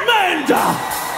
Amanda!